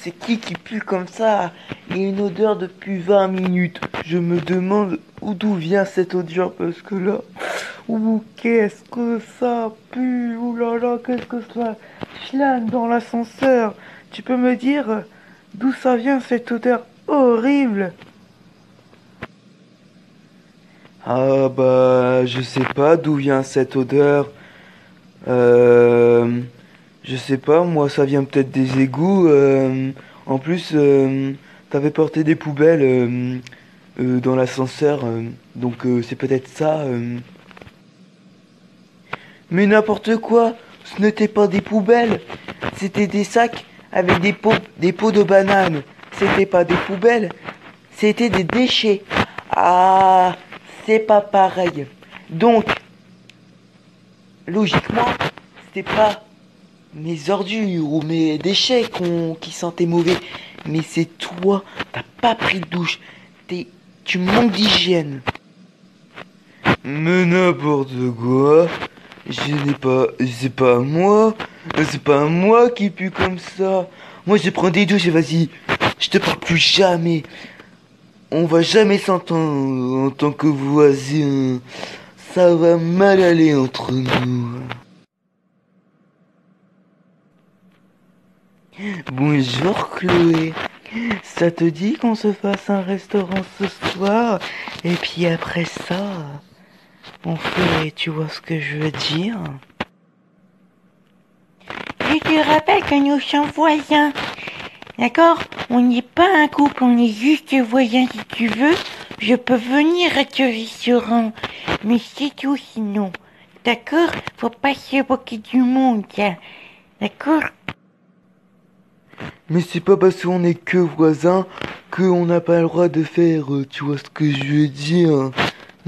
C'est qui qui pue comme ça Il y a une odeur depuis 20 minutes? Je me demande où d'où vient cette odeur parce que là, ouh, qu'est-ce que ça pue? Ouh là là, qu'est-ce que ça flâne dans l'ascenseur? Tu peux me dire d'où ça vient cette odeur horrible? Ah bah, je sais pas d'où vient cette odeur. Euh... Je sais pas, moi ça vient peut-être des égouts. euh, en plus, euh, t'avais porté des poubelles euh, dans l'ascenseur, donc c'est peut-être ça. Mais n'importe quoi, ce n'était pas des poubelles, c'était des sacs avec des pots, des pots de bananes. C'était pas des poubelles, c'était des déchets. Ah, c'est pas pareil. Donc, logiquement, c'était pas mes ordures ou mes déchets qui sentaient mauvais. Mais c'est toi, t'as pas pris de douche. Tu manques d'hygiène. Mais n'importe quoi? Je n'ai pas, c'est pas moi. C'est pas moi qui pue comme ça. Moi je prends des douches et vas-y. Je te parle plus jamais. On va jamais s'entendre en tant que voisins. Ça va mal aller entre nous. Bonjour Chloé. Ça te dit qu'on se fasse un restaurant ce soir? Et puis après ça, on fait, tu vois ce que je veux dire Je te rappelle que nous sommes voisins. D'accord? On n'est pas un couple, on est juste voisins si tu veux. Je peux venir à ce restaurant. Mais c'est tout sinon. D'accord? Faut pas se moquer du monde. D'accord? Mais c'est pas parce qu'on est que voisins qu'on n'a pas le droit de faire, euh, tu vois ce que je veux dire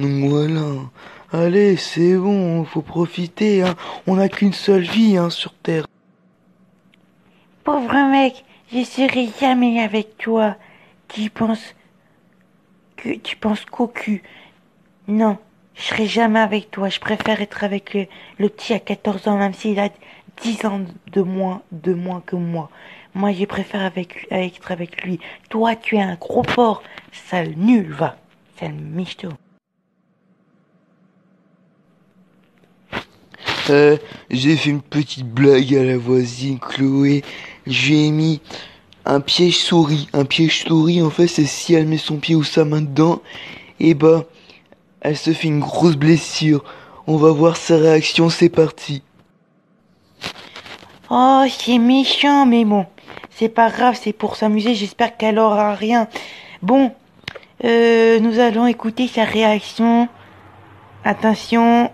Donc voilà. Allez, c'est bon, faut profiter, hein. On n'a qu'une seule vie, hein, sur Terre. Pauvre mec, je serai jamais avec toi. Tu penses que tu penses cocu. Non, je serai jamais avec toi. Je préfère être avec le, le petit à 14 ans, même s'il a 10 ans de moins, de moins que moi. Moi, je préfère avec, être avec lui. Toi, tu es un gros porc. Sale nul, va. Sale michto. J'ai fait une petite blague à la voisine Chloé. J'ai mis un piège souris. Un piège souris, en fait, c'est si elle met son pied ou sa main dedans, et bah, elle se fait une grosse blessure. On va voir sa réaction, c'est parti. Oh, c'est méchant, mais bon. C'est pas grave, c'est pour s'amuser. J'espère qu'elle aura rien. Bon, euh, nous allons écouter sa réaction. Attention.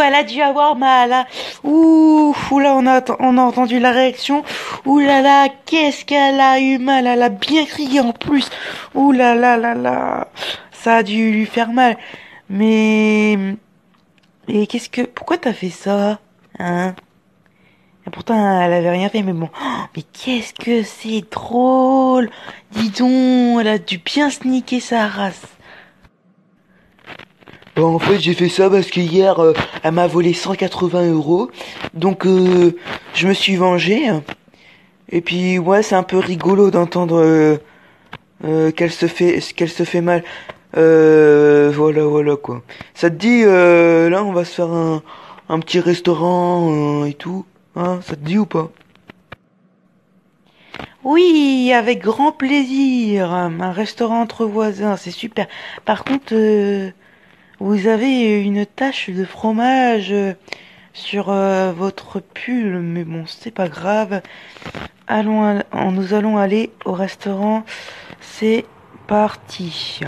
Elle a dû avoir mal. hein. Ouh, là, on a, on a entendu la réaction. Ouh là là, qu'est-ce qu'elle a eu mal. Elle a bien crié en plus. Ouh là là là là. Ça a dû lui faire mal. Mais... Et qu'est-ce que... Pourquoi t'as fait ça Hein? Et Pourtant, elle avait rien fait, mais bon. Oh, mais qu'est-ce que c'est drôle Dis donc, elle a dû bien sneaker sa race. Bah, en fait, j'ai fait ça parce qu'hier, euh, elle m'a volé 180 euros. Donc, euh, je me suis vengé. Et puis, ouais, c'est un peu rigolo d'entendre euh, euh, qu'elle se fait, qu'elle se fait mal. Euh, voilà, voilà quoi. Ça te dit, euh, là, on va se faire un, un petit restaurant euh, et tout. Hein, ça te dit ou pas? Oui, avec grand plaisir. Un restaurant entre voisins, c'est super. Par contre, euh, vous avez une tache de fromage euh, sur euh, votre pull, mais bon, c'est pas grave. Allons, nous allons aller au restaurant. C'est parti.